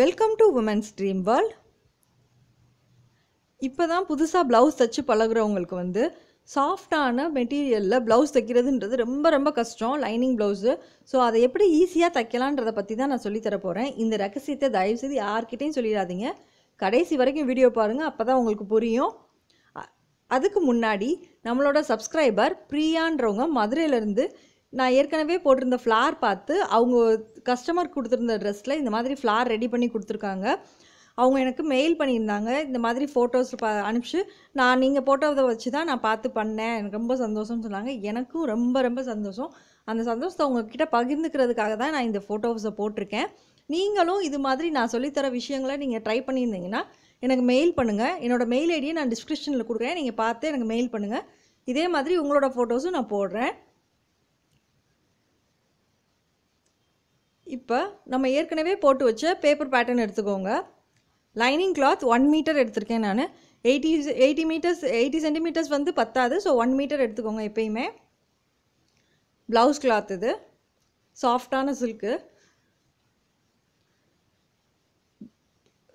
Welcome to women's dream world இப்போ தான் புதுசாக ப்ளவுஸ் தைச்சு பழகுறவங்களுக்கு வந்து சாஃப்டான மெட்டீரியலில் ப்ளவுஸ் தைக்கிறதுன்றது ரொம்ப ரொம்ப கஷ்டம். லைனிங் ப்ளவுஸு ஸோ அதை எப்படி ஈஸியாக தைக்கலான்றதை பற்றி தான் நான் சொல்லித்தர போகிறேன் இந்த ரகசியத்தை தயவுசெய்து யார்கிட்டையும் சொல்லிடாதீங்க. கடைசி வரைக்கும் வீடியோ பாருங்கள் அப்போ தான் உங்களுக்கு புரியும். அதுக்கு முன்னாடி நம்மளோட சப்ஸ்கிரைபர் பிரியான்றவங்க மதுரையிலேருந்து நான் ஏற்கனவே போட்டிருந்த ஃப்ளார் பார்த்து அவங்க கஸ்டமர் கொடுத்துருந்த ட்ரெஸ்ஸில் இந்த மாதிரி ஃப்ளார் ரெடி பண்ணி கொடுத்துருக்காங்க. அவங்க எனக்கு மெயில் பண்ணியிருந்தாங்க. இந்த மாதிரி ஃபோட்டோஸ் பா அனுப்பிச்சு நான் நீங்கள் போட்டோவை வச்சு தான் நான் பார்த்து பண்ணேன். எனக்கு ரொம்ப சந்தோஷம்னு சொன்னாங்க. எனக்கும் ரொம்ப ரொம்ப சந்தோஷம். அந்த சந்தோஷத்தை உங்ககிட்ட பகிர்ந்துக்கிறதுக்காக தான் நான் இந்த ஃபோட்டோஸை போட்டிருக்கேன். நீங்களும் இது மாதிரி நான் சொல்லித்தர விஷயங்களை நீங்கள் ட்ரை பண்ணியிருந்தீங்கன்னா எனக்கு மெயில் பண்ணுங்கள் என்னோட மெயில் ஐடியை நான் டிஸ்கிரிப்ஷனில் கொடுக்குறேன். நீங்கள் பார்த்து எனக்கு மெயில் பண்ணுங்கள் இதே மாதிரி உங்களோட ஃபோட்டோஸும் நான் போடுறேன். இப்போ நம்ம ஏற்கனவே போட்டு வச்ச பேப்பர் பேட்டர்ன் எடுத்துக்கோங்க. லைனிங் கிளாத் ஒன் மீட்டர் எடுத்திருக்கேன் நான். Eighty eighty metres eighty centimetres வந்து பத்தாது. ஸோ ஒன் மீட்டர் எடுத்துக்கோங்க எப்பயுமே. ப்ளவுஸ் கிளாத் இது. சாஃப்டான சில்க்கு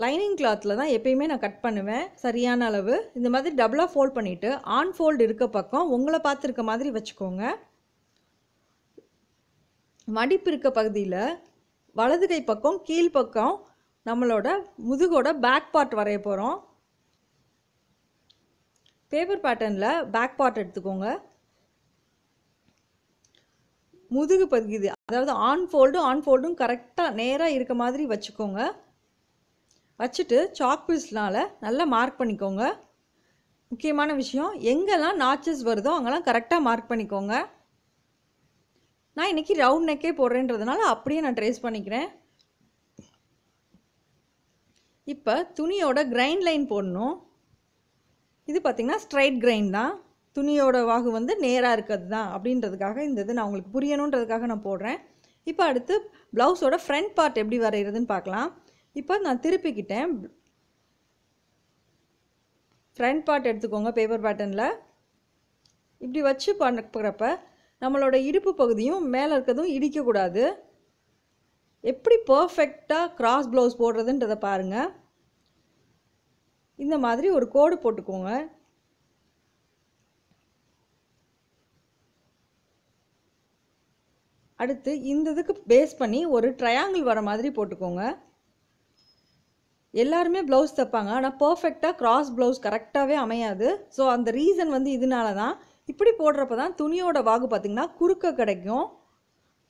லைனிங் கிளாத்தில் தான் எப்பயுமே நான் கட் பண்ணுவேன். சரியான அளவு. இந்த மாதிரி டபுளாக ஃபோல்ட் பண்ணிவிட்டு ஆன் ஃபோல்டு இருக்க பக்கம் உங்களை பார்த்துருக்க மாதிரி வச்சுக்கோங்க. மடிப்பு இருக்க பகுதியில் வலது கை பக்கம் கீழ் பக்கம் நம்மளோட முதுகோட பேக் பார்ட் வரைய போகிறோம் பேப்பர் பேட்டர்னில் பேக் பார்ட் எடுத்துக்கோங்க. முதுகு பகுதி அதாவது ஆன் ஃபோல்டும் ஆன் ஃபோல்டும் கரெக்டாக நேராக இருக்க மாதிரி வச்சுக்கோங்க. வச்சுட்டு சாக் பீஸ்னால் நல்லா மார்க் பண்ணிக்கோங்க. முக்கியமான விஷயம் எங்கெல்லாம் நாச்சஸ் வருதோ அங்கெல்லாம் கரெக்டாக மார்க் பண்ணிக்கோங்க. நான் இன்றைக்கி ரவுண்ட் நெக்கே போடுறேன்றதுனால அப்படியே நான் ட்ரேஸ் பண்ணிக்கிறேன். இப்போ துணியோட கிரைண்ட் லைன் போடணும். இது பார்த்திங்கன்னா ஸ்ட்ரைட் கிரைண்ட் தான். துணியோட வாகு வந்து நேராக இருக்கிறது தான் அப்படின்றதுக்காக இந்த இது நான் உங்களுக்கு புரியணுன்றதுக்காக நான் போடுறேன். இப்போ அடுத்து ப்ளவுஸோட ஃப்ரண்ட் பார்ட் எப்படி வரைகிறதுன்னு பார்க்கலாம். இப்போ நான் திருப்பிக்கிட்டேன். ஃப்ரண்ட் பார்ட் எடுத்துக்கோங்க பேப்பர் பேட்டர்னில் இப்படி வச்சு பண்ணுறப்ப நம்மளோட இடுப்பு பகுதியும் மேலே இருக்கிறதும் இடிக்கக்கூடாது. எப்படி பர்ஃபெக்டாக கிராஸ் ப்ளவுஸ் போடுறதுன்றதை பாருங்கள் இந்த மாதிரி ஒரு கோடு போட்டுக்கோங்க. அடுத்து இந்த இதுக்கு பேஸ் பண்ணி ஒரு ட்ரையாங்கிள் வர மாதிரி போட்டுக்கோங்க. எல்லாருமே ப்ளவுஸ் தைப்பாங்க. ஆனால் பர்ஃபெக்டாக கிராஸ் ப்ளவுஸ் கரெக்டாகவே அமையாது. ஸோ அந்த ரீசன் வந்து இதனால தான் இப்படி போடுறப்ப தான் துணியோட வாகு பார்த்திங்கன்னா குறுக்க கிடைக்கும்.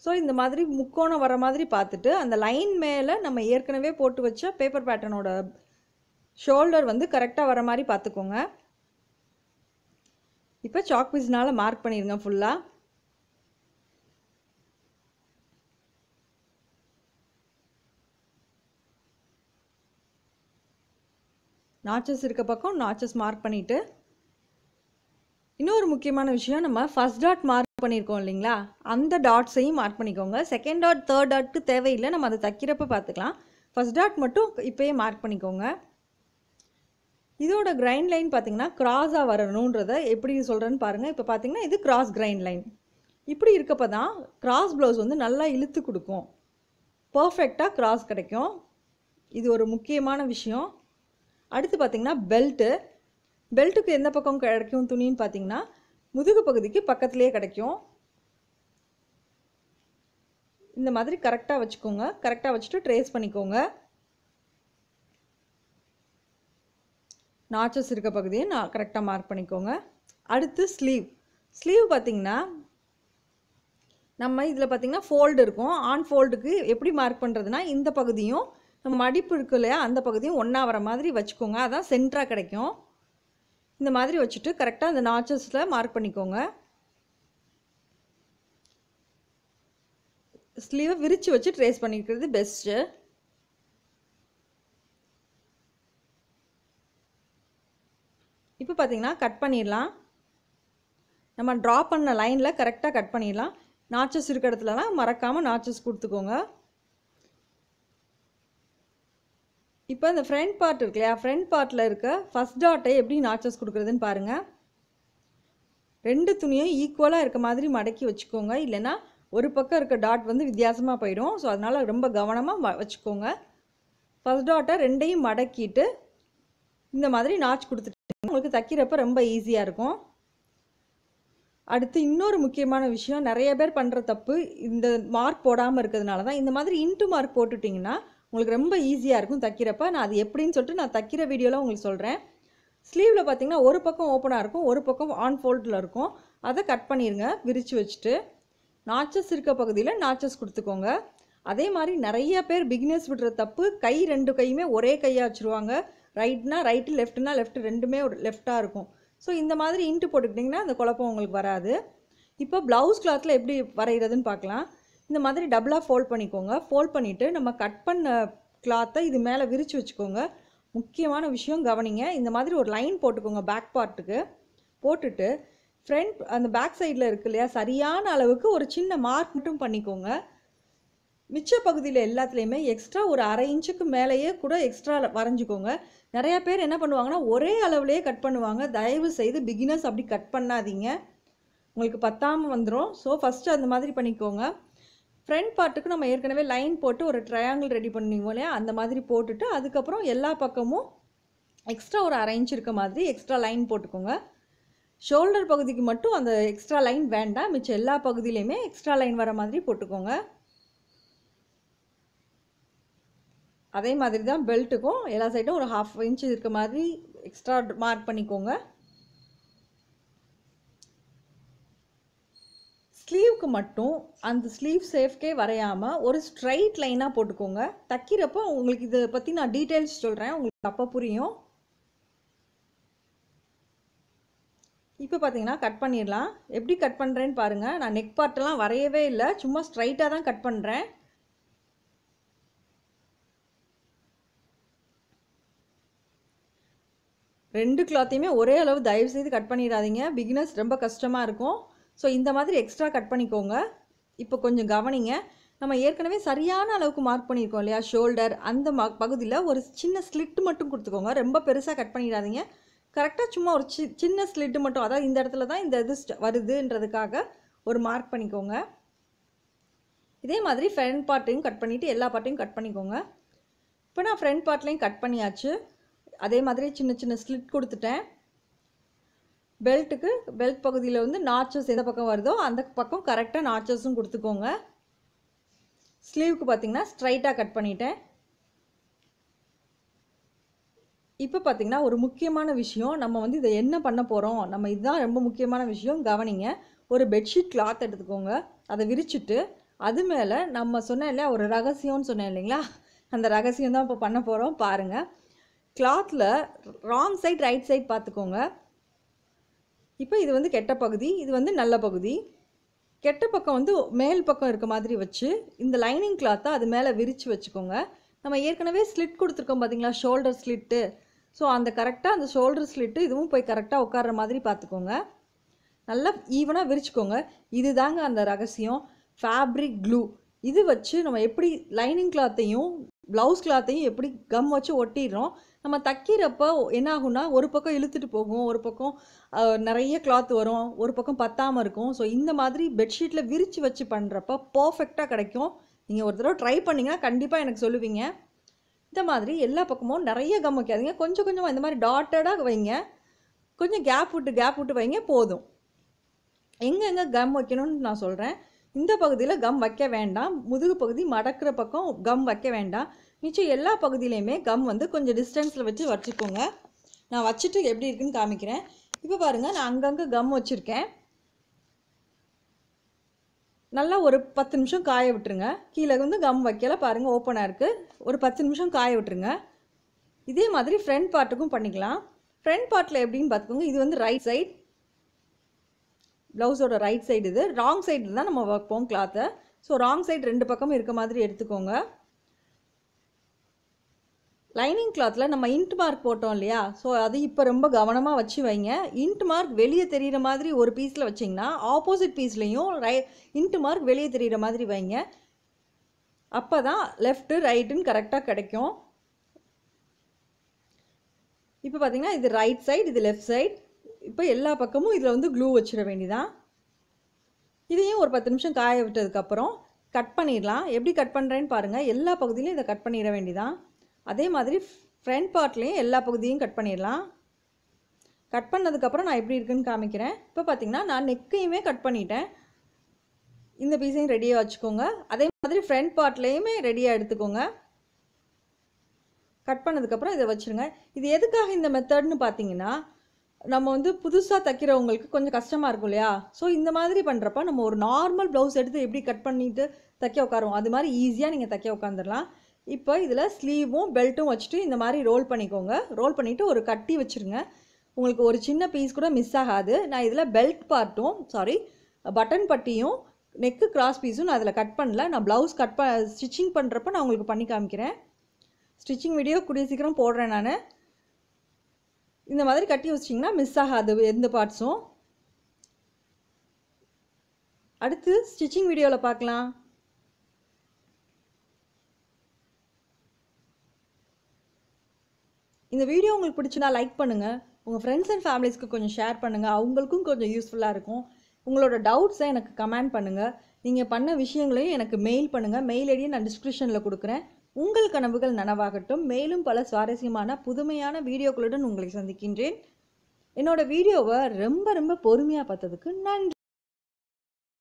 ஸோ இந்த மாதிரி முக்கோணம் வர மாதிரி பார்த்துட்டு அந்த லைன் மேலே நம்ம ஏற்கனவே போட்டு வச்ச பேப்பர் பேட்டர்னோட ஷோல்டர் வந்து கரெக்டாக வர மாதிரி பார்த்துக்கோங்க. இப்போ சாக் பீஸ்னால் மார்க் பண்ணிடுங்க ஃபுல்லாக நாச்சஸ் இருக்க பக்கம் நாச்சஸ் மார்க் பண்ணிவிட்டு இன்னொரு முக்கியமான விஷயம் நம்ம ஃபஸ்ட் டாட் மார்க் பண்ணியிருக்கோம் இல்லைங்களா? அந்த டாட்ஸையும் மார்க் பண்ணிக்கோங்க. செகண்ட் டாட் தேர்ட் டாட்க்கு தேவையில்லை. நம்ம அதை தைக்கிறப்ப பார்த்துக்கலாம். ஃபஸ்ட் டாட் மட்டும் இப்போயே மார்க் பண்ணிக்கோங்க. இதோட கிரைண்ட் லைன் பார்த்தீங்கன்னா கிராஸாக வரணுன்றத எப்படி சொல்கிறேன்னு பாருங்கள் இப்போ பார்த்தீங்கன்னா இது கிராஸ் கிரைண்ட் லைன் இப்படி இருக்கப்ப தான் கிராஸ் ப்ளவுஸ் வந்து நல்லா இழுத்து கொடுக்கும். பர்ஃபெக்டாக கிராஸ் கிடைக்கும். இது ஒரு முக்கியமான விஷயம். அடுத்து பார்த்திங்கன்னா பெல்ட்டு பெல்ட்டுக்கு எந்த பக்கம் கிடைக்கும் துணின்னு பார்த்தீங்கன்னா முதுகு பகுதிக்கு பக்கத்துலேயே கிடைக்கும். இந்த மாதிரி கரெக்டாக வச்சுக்கோங்க. கரெக்டாக வச்சுட்டு ட்ரேஸ் பண்ணிக்கோங்க. நாச்சஸ் இருக்க பகுதியை நான் கரெக்டாக மார்க் பண்ணிக்கோங்க. அடுத்து ஸ்லீவ் ஸ்லீவ் பார்த்தீங்கன்னா நம்ம இதில் பார்த்திங்கன்னா ஃபோல்டு இருக்கும். ஆன் ஃபோல்டுக்கு எப்படி மார்க் பண்ணுறதுனா இந்த பகுதியும் நம்ம மடிப்பு இருக்கு இல்லையா அந்த பகுதியும் ஒன்றா வர மாதிரி வச்சுக்கோங்க. அதான் சென்டராக கிடைக்கும். இந்த மாதிரி வச்சுட்டு கரெக்டாக அந்த நாச்சஸில் மார்க் பண்ணிக்கோங்க. ஸ்லீவை விரித்து வச்சு ட்ரேஸ் பண்ணிக்கிறது பெஸ்ட்டு இப்போ பார்த்தீங்கன்னா கட் பண்ணிடலாம். நம்ம ட்ரா பண்ண லைனில் கரெக்டாக கட் பண்ணிடலாம். நாச்சஸ் இருக்க இடத்துலலாம் மறக்காமல் நாச்சஸ் கொடுத்துக்கோங்க. இப்போ இந்த ஃப்ரண்ட் பார்ட் இருக்கு இல்லையா? ஃப்ரண்ட் பார்ட்டில் இருக்க ஃபஸ்ட் டாட்டை எப்படி நாச்சஸ் கொடுக்குறதுன்னு பாருங்கள் ரெண்டு துணியும் ஈக்குவலாக இருக்க மாதிரி மடக்கி வச்சுக்கோங்க. இல்லைன்னா ஒரு பக்கம் இருக்க டாட் வந்து வித்தியாசமாக போயிடும். ஸோ அதனால் ரொம்ப கவனமாக வச்சுக்கோங்க. ஃபர்ஸ்ட் டாட்டை ரெண்டையும் மடக்கிட்டு இந்த மாதிரி நாச் கொடுத்துட்டு உங்களுக்கு தைக்கிறப்ப ரொம்ப ஈஸியாக இருக்கும். அடுத்து இன்னொரு முக்கியமான விஷயம் நிறைய பேர் பண்ணுற தப்பு இந்த மார்க் போடாமல் இருக்கிறதுனால தான் இந்த மாதிரி இன்ட்டு மார்க் போட்டுட்டிங்கன்னா உங்களுக்கு ரொம்ப ஈஸியாக இருக்கும் தைக்கிறப்ப. நான் அது எப்படின்னு சொல்லிட்டு நான் தைக்கிற வீடியோவில் உங்களுக்கு சொல்கிறேன் ஸ்லீவில் பார்த்தீங்கன்னா ஒரு பக்கம் ஓப்பனாக இருக்கும் ஒரு பக்கம் ஆன் ஃபோல்டில் இருக்கும். அதை கட் பண்ணிடுங்க விரித்து வச்சுட்டு. நாச்சஸ் இருக்க பகுதியில் நாச்சஸ் கொடுத்துக்கோங்க. அதே மாதிரி நிறைய பேர் பிகினர்ஸ் விடுற தப்பு கை ரெண்டு கையுமே ஒரே கையாக வச்சுருவாங்க. ரைட்னா ரைட்டு லெஃப்ட்னா லெஃப்ட் ரெண்டுமே ஒரு லெஃப்டாக இருக்கும். ஸோ இந்த மாதிரி இன்ட்டு போட்டுக்கிட்டிங்கன்னா அந்த குழப்பம் உங்களுக்கு வராது. இப்போ ப்ளவுஸ் கிளாத்தில் எப்படி வரைகிறதுன்னு பார்க்கலாம். இந்த மாதிரி டபுளாக ஃபோல்ட் பண்ணிக்கோங்க. ஃபோல்ட் பண்ணிவிட்டு நம்ம கட் பண்ண கிளாத்தை இது மேலே விரித்து வச்சுக்கோங்க. முக்கியமான விஷயம் கவனிங்க. இந்த மாதிரி ஒரு லைன் போட்டுக்கோங்க பேக் பார்ட்டுக்கு போட்டுட்டு ஃப்ரண்ட் அந்த பேக் சைடில் இருக்கு இல்லையா? சரியான அளவுக்கு ஒரு சின்ன மார்க் மட்டும் பண்ணிக்கோங்க. மிச்ச பகுதியில் எல்லாத்துலேயுமே எக்ஸ்ட்ரா ஒரு அரை இன்ச்சுக்கு மேலேயே கூட எக்ஸ்ட்ரா வரைஞ்சிக்கோங்க. நிறையா பேர் என்ன பண்ணுவாங்கன்னா ஒரே அளவுலேயே கட் பண்ணுவாங்க. தயவு செய்து பிகினர்ஸ் அப்படி கட் பண்ணாதீங்க. உங்களுக்கு பத்தாமல் வந்துடும் ஸோ ஃபஸ்ட்டு அந்த மாதிரி பண்ணிக்கோங்க. ஃப்ரண்ட் பார்ட்டுக்கு நம்ம ஏற்கனவே லைன் போட்டு ஒரு ட்ரையாங்கிள் ரெடி பண்ணுவோம் இல்லையா? அந்த மாதிரி போட்டுட்டு அதுக்கப்புறம் எல்லா பக்கமும் எக்ஸ்ட்ரா ஒரு அரை இருக்க மாதிரி எக்ஸ்ட்ரா லைன் போட்டுக்கோங்க. ஷோல்டர் பகுதிக்கு மட்டும் அந்த எக்ஸ்ட்ரா லைன் வேண்டாம். மிச்சம் எல்லா பகுதியிலையுமே எக்ஸ்ட்ரா லைன் வர மாதிரி போட்டுக்கோங்க. அதே மாதிரி தான் பெல்ட்டுக்கும் எல்லா சைடும் ஒரு ஹாஃப் இன்ச் இருக்க மாதிரி எக்ஸ்ட்ரா மார்க் பண்ணிக்கோங்க. ஸ்லீவ்க்கு மட்டும் அந்த ஸ்லீவ் சேஃப்கே வரையாமல் ஒரு ஸ்ட்ரைட் லைனாக போட்டுக்கோங்க. தைக்கிறப்போ உங்களுக்கு இதை பற்றி நான் டீட்டெயில்ஸ் சொல்கிறேன் உங்களுக்கு அப்போ புரியும். இப்போ பார்த்தீங்கன்னா கட் பண்ணிடலாம். எப்படி கட் பண்ணுறேன்னு பாருங்கள் நான் நெக் பார்ட்டெல்லாம் வரையவே இல்லை. சும்மா ஸ்ட்ரைட்டாக தான் கட் பண்ணுறேன் ரெண்டு கிளாத்தையுமே ஒரே அளவு தயவு செய்து கட் பண்ணிடாதீங்க. பிகினர்ஸ் ரொம்ப கஷ்டமாக இருக்கும். ஸோ இந்த மாதிரி எக்ஸ்ட்ரா கட் பண்ணிக்கோங்க. இப்போ கொஞ்சம் கவனிங்க. நம்ம ஏற்கனவே சரியான அளவுக்கு மார்க் பண்ணியிருக்கோம் இல்லையா? ஷோல்டர் அந்த மா பகுதியில் ஒரு சின்ன ஸ்லிட் மட்டும் கொடுத்துக்கோங்க. ரொம்ப பெருசாக கட் பண்ணிடாதீங்க. கரெக்டாக சும்மா ஒரு சி சின்ன ஸ்லிட்டு மட்டும் அதாவது இந்த இடத்துல தான் இந்த இது வருதுன்றதுக்காக ஒரு மார்க் பண்ணிக்கோங்க. இதே மாதிரி ஃப்ரண்ட் பார்ட்டையும் கட் பண்ணிவிட்டு எல்லா பார்ட்டையும் கட் பண்ணிக்கோங்க. இப்போ நான் ஃப்ரண்ட் பார்ட்லேயும் கட் பண்ணியாச்சு. அதே மாதிரி சின்ன சின்ன ஸ்லிட் கொடுத்துட்டேன். பெல்ட்டுக்கு பெல்ட் பகுதியில் வந்து நாச்சஸ் எந்த பக்கம் வருதோ அந்த பக்கம் கரெக்டாக நாச்சஸும் கொடுத்துக்கோங்க. ஸ்லீவுக்கு பார்த்தீங்கன்னா ஸ்ட்ரைட்டாக கட் பண்ணிட்டேன். இப்போ பார்த்தீங்கன்னா ஒரு முக்கியமான விஷயம் நம்ம வந்து இதை என்ன பண்ண போகிறோம் நம்ம இதுதான் ரொம்ப முக்கியமான விஷயம் கவனிங்க. ஒரு பெட்ஷீட் கிளாத் எடுத்துக்கோங்க. அதை விரிச்சிட்டு அது மேலே நம்ம சொன்னேன் இல்லையா ஒரு ரகசியம்னு சொன்னேன் இல்லைங்களா? அந்த ரகசியம் தான் இப்போ பண்ண போகிறோம் பாருங்கள் கிளாத்தில் ராங் சைட் ரைட் சைட் பார்த்துக்கோங்க இப்போ இது வந்து கெட்ட பகுதி இது வந்து நல்ல பகுதி. கெட்ட பக்கம் வந்து மேல் பக்கம் இருக்க மாதிரி வச்சு இந்த லைனிங் கிளாத்தை அது மேலே விரித்து வச்சுக்கோங்க. நம்ம ஏற்கனவே ஸ்லிட் கொடுத்துருக்கோம் பார்த்தீங்களா ஷோல்டர் ஸ்லிட்டு ஸோ அந்த கரெக்டாக அந்த ஷோல்டர் ஸ்லிட்டு இதுவும் போய் கரெக்டாக உட்கார்ற மாதிரி பார்த்துக்கோங்க நல்லா ஈவனாக விரிச்சுக்கோங்க. இது தாங்க அந்த ரகசியம். ஃபேப்ரிக் க்ளூ இது வச்சு நம்ம எப்படி லைனிங் கிளாத்தையும் ப்ளவுஸ் கிளாத்தையும் எப்படி கம் வச்சு ஒட்டிடுறோம் நம்ம தைக்கிறப்போ என்ன ஆகும்னா ஒரு பக்கம் இழுத்துட்டு போகும் ஒரு பக்கம் நிறைய கிளாத் வரும் ஒரு பக்கம் பத்தாமல் இருக்கும். ஸோ இந்த மாதிரி பெட்ஷீட்டில் விரித்து வச்சு பண்ணுறப்ப பர்ஃபெக்டாக கிடைக்கும். நீங்கள் ஒரு தடவை ட்ரை பண்ணிங்கன்னா கண்டிப்பாக எனக்கு சொல்லுவீங்க. இந்த மாதிரி எல்லா பக்கமும் நிறைய கம் வைக்காதீங்க. கொஞ்சம் கொஞ்சமாக இந்த மாதிரி டாட்டடாக வைங்க. கொஞ்சம் கேப் விட்டு கேப் விட்டு வைங்க போதும். எங்கெங்கே கம் வைக்கணும்னு நான் சொல்கிறேன் இந்த பகுதியில் கம் வைக்க வேண்டாம். முதுகு பகுதி மடக்கிற பக்கம் கம் வைக்க வேண்டாம். மிச்சம் எல்லா பகுதியிலையுமே கம் வந்து கொஞ்சம் டிஸ்டன்ஸில் வச்சு வச்சுக்கோங்க. நான் வச்சுட்டு எப்படி இருக்குன்னு காமிக்கிறேன். இப்போ பாருங்கள் நான் அங்கங்கே கம் வச்சுருக்கேன். நல்லா ஒரு பத்து நிமிஷம் காய விட்டுருங்க. கீழே வந்து கம் வைக்கல பாருங்கள் ஓப்பனாக இருக்குது ஒரு பத்து நிமிஷம் காய விட்டுருங்க. இதே மாதிரி ஃப்ரண்ட் பார்ட்டுக்கும் பண்ணிக்கலாம். ஃப்ரண்ட் பார்ட்டில் எப்படின்னு பார்த்துக்கோங்க. இது வந்து ரைட் சைட் ப்ளவுஸோட ரைட் சைடு இது. ராங் சைடில் தான் நம்ம வைப்போம் கிளாத்தை ஸோ ராங் சைடு ரெண்டு பக்கமும் இருக்க மாதிரி எடுத்துக்கோங்க. லைனிங் கிளாத்தில் நம்ம இன்ட் மார்க் போட்டோம் இல்லையா? ஸோ அது இப்போ ரொம்ப கவனமாக வச்சு வைங்க. இன்ட் மார்க் வெளியே தெரிகிற மாதிரி ஒரு பீஸில் வச்சிங்கன்னா ஆப்போசிட் பீஸ்லேயும் ரை இன்ட் மார்க் வெளியே தெரிகிற மாதிரி வைங்க. அப்போ தான் லெஃப்ட்டு ரைட்டுன்னு கரெக்டாக கிடைக்கும். இப்போ பார்த்தீங்கன்னா இது ரைட் சைடு இது லெஃப்ட் சைடு இப்போ எல்லா பக்கமும் இதில் வந்து க்ளூ வச்சிட வேண்டிதான் இதையும் ஒரு பத்து நிமிஷம் காய விட்டதுக்கப்புறம் கட் பண்ணிடலாம். எப்படி கட் பண்ணுறேன்னு பாருங்கள் எல்லா பகுதியிலையும் இதை கட் பண்ணிட வேண்டிதான் அதே மாதிரி ஃப்ரண்ட் பார்ட்லேயும் எல்லா பகுதியும் கட் பண்ணிடலாம். கட் பண்ணதுக்கப்புறம் நான் எப்படி இருக்குன்னு காமிக்கிறேன். இப்போ பார்த்தீங்கன்னா நான் நெக்கையுமே கட் பண்ணிட்டேன். இந்த பீஸையும் ரெடியாக வச்சுக்கோங்க. அதே மாதிரி ஃப்ரண்ட் பார்ட்லேயுமே ரெடியாக எடுத்துக்கோங்க. கட் பண்ணதுக்கப்புறம் இதை வச்சுருங்க. இது எதுக்காக இந்த மெத்தட்னு பார்த்தீங்கன்னா நம்ம வந்து புதுசாக தைக்கிறவங்களுக்கு கொஞ்சம் கஷ்டமாக இருக்கும் இல்லையா? ஸோ இந்த மாதிரி பண்ணுறப்ப நம்ம ஒரு நார்மல் ப்ளவுஸ் எடுத்து எப்படி கட் பண்ணிட்டு தைக்க உட்காருவோம்? அது மாதிரி ஈஸியாக நீங்கள் தைக்க உட்காந்துடலாம் இப்போ இதில் ஸ்லீவும் பெல்ட்டும் வச்சுட்டு இந்த மாதிரி ரோல் பண்ணிக்கோங்க. ரோல் பண்ணிவிட்டு ஒரு கட்டி வச்சுருங்க. உங்களுக்கு ஒரு சின்ன பீஸ் கூட மிஸ் ஆகாது. நான் இதில் பெல்ட் பார்ட்டும் சாரி பட்டன் பட்டியும் நெக்கு கிராஸ் பீஸும் நான் அதில் கட் பண்ணல. நான் ப்ளவுஸ் கட் ப ஸ்டிச்சிங் பண்ணுறப்ப நான் உங்களுக்கு பண்ணி காமிக்கிறேன். ஸ்டிச்சிங் வீடியோ கூடிய சீக்கிரம் போடுறேன் நான். இந்த மாதிரி கட்டி வச்சிட்டிங்கன்னா மிஸ் ஆகாது எந்த பார்ட்ஸும் அடுத்து ஸ்டிச்சிங் வீடியோவில் பார்க்கலாம். இந்த வீடியோ உங்களுக்கு பிடிச்சினா லைக் பண்ணுங்கள் உங்கள் ஃப்ரெண்ட்ஸ் அண்ட் ஃபேமிலிஸ்க்கு கொஞ்சம் ஷேர் பண்ணுங்கள் அவங்களுக்கும் கொஞ்சம் யூஸ்ஃபுல்லாக இருக்கும். உங்களோட டவுட்ஸை எனக்கு கமெண்ட் பண்ணுங்கள் நீங்கள் பண்ண விஷயங்களையும் எனக்கு மெயில் பண்ணுங்கள் மெயில் ஐடியை நான் டிஸ்கிரிப்ஷனில் கொடுக்குறேன். உங்கள் கனவுகள் நனவாகட்டும். மேலும் பல சுவாரஸ்யமான புதுமையான வீடியோக்களுடன் உங்களை சந்திக்கின்றேன். என்னோட வீடியோவை ரொம்ப ரொம்ப பொறுமையாக பார்த்ததுக்கு நன்றி.